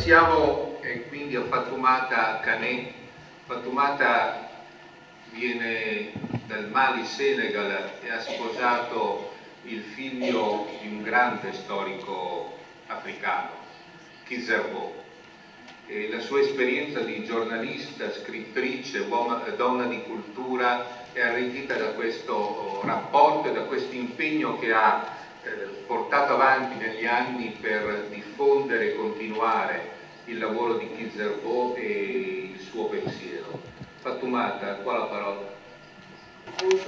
Passiamo eh, quindi a Fatoumata Kane. Fatoumata viene dal Mali, Senegal e ha sposato il figlio di un grande storico africano, Kizerbo. E la sua esperienza di giornalista, scrittrice, donna di cultura è arricchita da questo rapporto e da questo impegno che ha eh, portato avanti negli anni per diffondere e continuare il lavoro di Kizerbo e il suo pensiero. Fatoumata, qua la parola. Tous.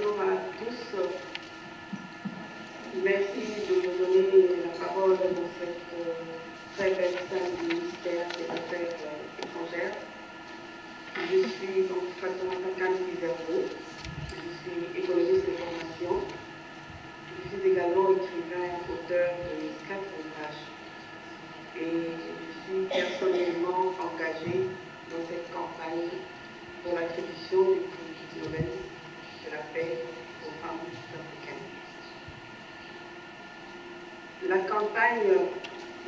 Merci de me donner la parole dans cette très belle salle du ministère des Affaires étrangères. Je suis donc Fatoumata Khan Kizerbo. Je suis économiste de formation. Je suis également écrivain, auteur de quatre ouvrages. Et personnellement engagée dans cette campagne pour l'attribution du prix Nobel de la paix aux femmes africaines. La campagne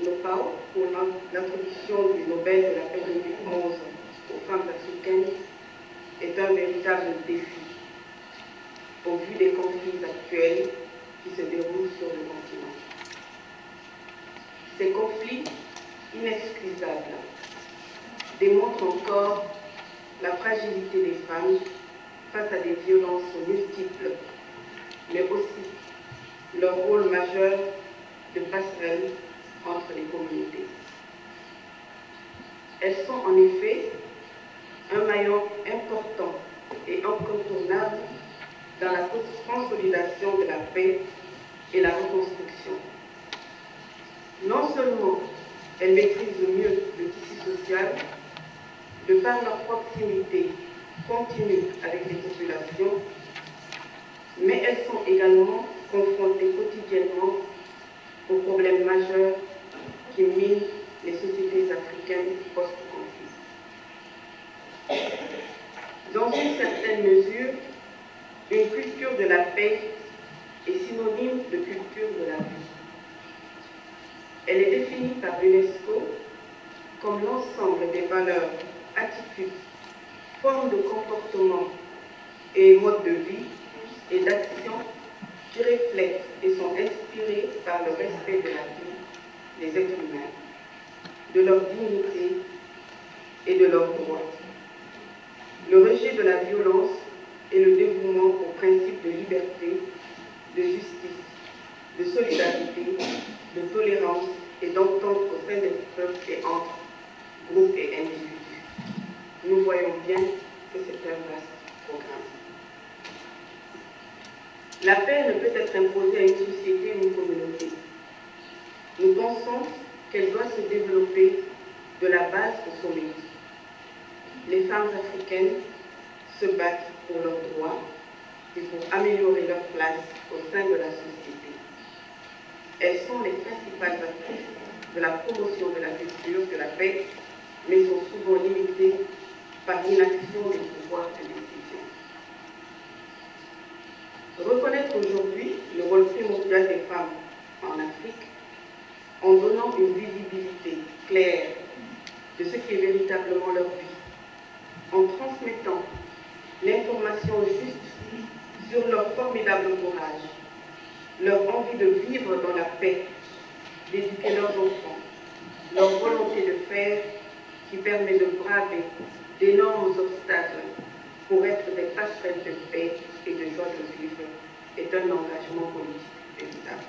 NOPAO pour l'introduction du Nobel de la paix 2011 aux femmes africaines est un véritable défi au vu des conflits actuels qui se déroulent sur le continent. Ces conflits inexcusables démontrent encore la fragilité des femmes face à des violences multiples, mais aussi leur rôle majeur de passerelle entre les communautés. Elles sont en effet un maillon important et incontournable dans la consolidation de la paix et la reconstruction. Non seulement elles maîtrisent mieux le tissu social, de par leur proximité continue avec les populations, mais elles sont également confrontées quotidiennement aux problèmes majeurs qui minent les sociétés africaines post-conflit. Dans une certaine mesure, une culture de la paix est synonyme de culture de la vie. Elle est définie par l'UNESCO comme l'ensemble des valeurs, attitudes, formes de comportement et modes de vie et d'action qui reflètent et sont inspirés par le respect de la vie des êtres humains, de leur dignité et de leurs droits. Le rejet de la violence et le dévouement aux principes de liberté, de justice, de solidarité, de tolérance et d'entente au sein des peuples et entre groupes et individus. Nous voyons bien que c'est un vaste programme. La paix ne peut être imposée à une société ou une communauté. Nous pensons qu'elle doit se développer de la base au sommet. Les femmes africaines se battent pour leurs droits et pour améliorer leur place au sein de la société. Elles sont les principales actrices de la promotion de la culture de la paix, mais sont souvent limitées par l'inaction des pouvoirs de décision. Reconnaître aujourd'hui le rôle primordial des femmes en Afrique en donnant une visibilité claire de ce qui est véritablement leur vie, en transmettant l'information juste sur leur formidable courage, leur envie de vivre dans la paix, d'éduquer leurs enfants, leur volonté de faire qui permet de braver d'énormes obstacles pour être des passerelles de paix et de joie de vivre est un engagement politique véritable.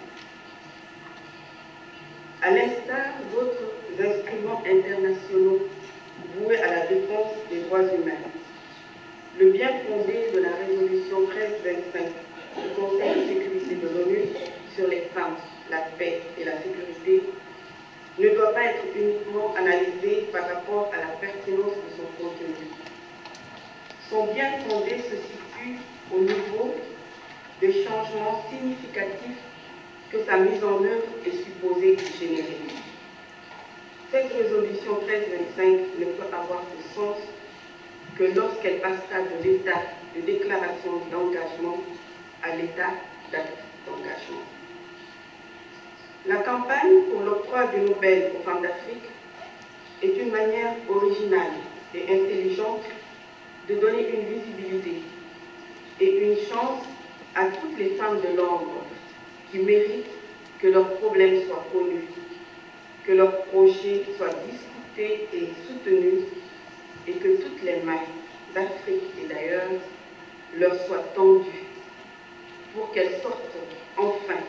À l'instar d'autres instruments internationaux voués à la défense des droits humains, le bien fondé de la résolution 1325 du Conseil de sécurité de l'ONU sur les femmes, la paix et la sécurité ne doit pas être uniquement analysé par rapport à la pertinence de son contenu. Son bien fondé se situe au niveau des changements significatifs que sa mise en œuvre est supposée générer. Cette résolution 1325 ne peut avoir de sens que lorsqu'elle passera de l'état de déclaration d'engagement à l'état d'engagement. La campagne pour l'octroi du Nobel aux femmes d'Afrique est une manière originale et intelligente de donner une visibilité et une chance à toutes les femmes de l'ombre qui méritent que leurs problèmes soient connus, que leurs projets soient discutés et soutenus et que toutes les mains d'Afrique et d'ailleurs leur soient tendues qu'elles sortent enfin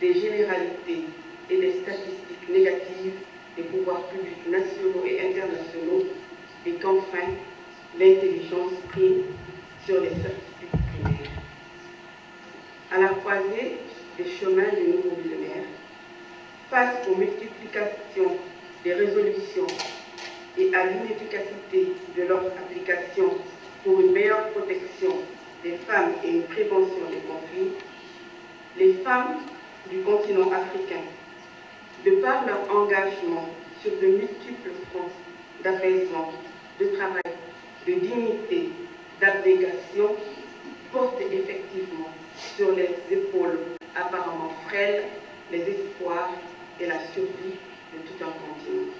des généralités et des statistiques négatives des pouvoirs publics nationaux et internationaux et qu'enfin l'intelligence prime sur les certitudes primaires. À la croisée des chemins du nouveau millénaire, face aux multiplications des résolutions et à l'inefficacité de leur application pour une meilleure protection des femmes et une prévention des conflits, les femmes du continent africain, de par leur engagement sur de multiples fronts d'apaisement, de travail, de dignité, d'abnégation, portent effectivement sur les épaules apparemment frêles les espoirs et la survie de tout un continent.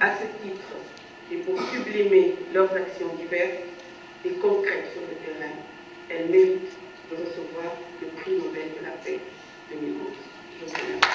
À ce titre, et pour sublimer leurs actions diverses et concrète sur le terrain, elle mérite de recevoir le prix Nobel de la paix 2011. Je.